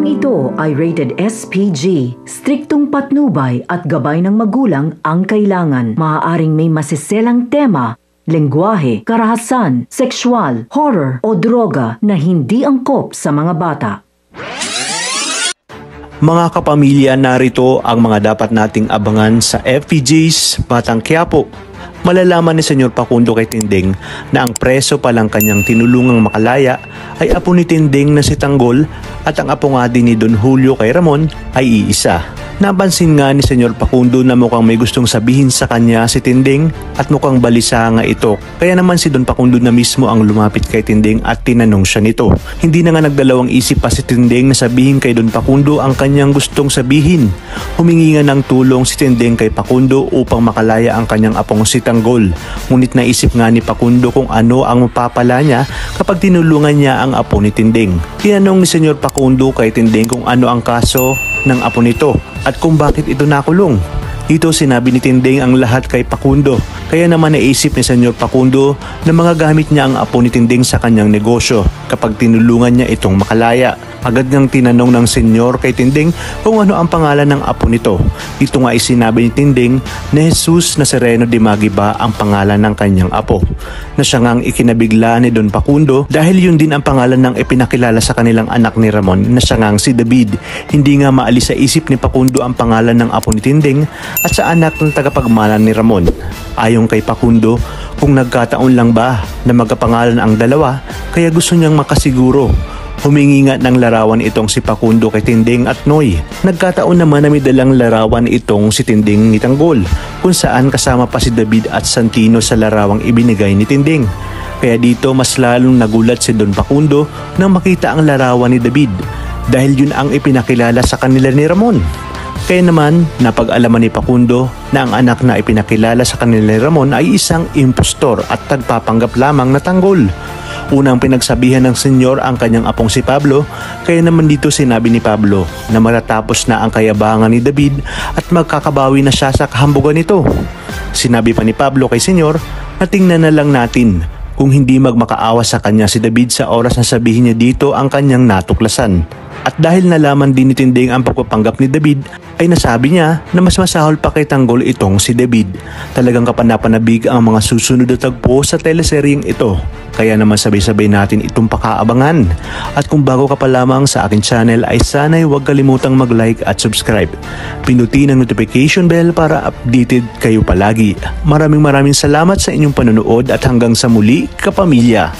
Programang ito ay rated SPG. Striktong patnubay at gabay ng magulang ang kailangan. Maaaring may masiselang tema, lengguwahe, karahasan, sexual, horror o droga na hindi angkop sa mga bata. Mga kapamilya, narito ang mga dapat nating abangan sa FPG's Batang Quiapo. Malalaman ni Senyor Pakundo kay Tinding na ang preso palang kanyang tinulungang makalaya ay apo ni Tinding na si Tanggol at ang apo nga din ni Don Julio kay Ramon ay iisa. Napansin nga ni Senyor Pakundo na mukhang may gustong sabihin sa kanya si Tinding at mukhang balisa nga ito. Kaya naman si Don Pakundo na mismo ang lumapit kay Tinding at tinanong siya nito. Hindi na nga nagdalawang isip pa si Tinding na sabihin kay Don Pakundo ang kanyang gustong sabihin. Humingi nga ng tulong si Tinding kay Pakundo upang makalaya ang kanyang apong si Tanggol. Ngunit naisip nga ni Pakundo kung ano ang mapapala niya kapag tinulungan niya ang apo ni Tinding. Tinanong ni Senyor Pakundo kay Tinding kung ano ang kaso ng apo nito at kung bakit ito nakulong. Dito sinabi ni Tinding ang lahat kay Pakundo. Kaya naman naisip ni Senyor Pakundo na mga gamit niya ang apo ni Tinding sa kanyang negosyo kapag tinulungan niya itong makalaya. Agad ngang tinanong ng senyor kay Tinding kung ano ang pangalan ng apo nito. Dito nga ay sinabi ni Tinding na Jesus Nazareno de Magiba ang pangalan ng kanyang apo. Na siya ngang ikinabigla ni Don Pakundo dahil yun din ang pangalan ng ipinakilala sa kanilang anak ni Ramon na siya ngang si David. Hindi nga maalis sa isip ni Pakundo ang pangalan ng apo ni Tinding at sa anak ng tagapagmana ni Ramon. Ayon kay Pakundo, kung nagkataon lang ba na magkapangalan ang dalawa, kaya gusto niyang makasiguro Humingi nga ng larawan itong si Pakundo kay Tinding at Noy. Nagkataon naman na may dalang larawan itong si Tinding ni Tanggol, kung saan kasama pa si David at Santino sa larawang ibinigay ni Tinding. Kaya dito mas lalong nagulat si Don Pakundo nang makita ang larawan ni David dahil yun ang ipinakilala sa kanila ni Ramon. Kaya naman, napag-alaman ni Pakundo na ang anak na ipinakilala sa kanila ni Ramon ay isang impostor at tagpapanggap lamang na tanggol. Unang pinagsabihan ng senyor ang kanyang apong si Pablo, kaya naman dito sinabi ni Pablo na matatapos na ang kayabangan ni David at magkakabawi na siya sa kahambugan nito. Sinabi pa ni Pablo kay senyor na tingnan na lang natin kung hindi magmakaawa sa kanya si David sa oras na sabihin niya dito ang kanyang natuklasan. At dahil nalaman din ni Tinding ang pagpapanggap ni David, ay nasabi niya na mas masahol pa kay Tanggol itong si David. Talagang kapanapanabig ang mga susunod na tagpo sa teleseryeng ito. Kaya naman sabay-sabay natin itong pakaabangan. At kung bago ka pa lamang sa akin channel ay sana'y huwag kalimutang mag-like at subscribe. Pinutin ang notification bell para updated kayo palagi. Maraming maraming salamat sa inyong panonood at hanggang sa muli, kapamilya.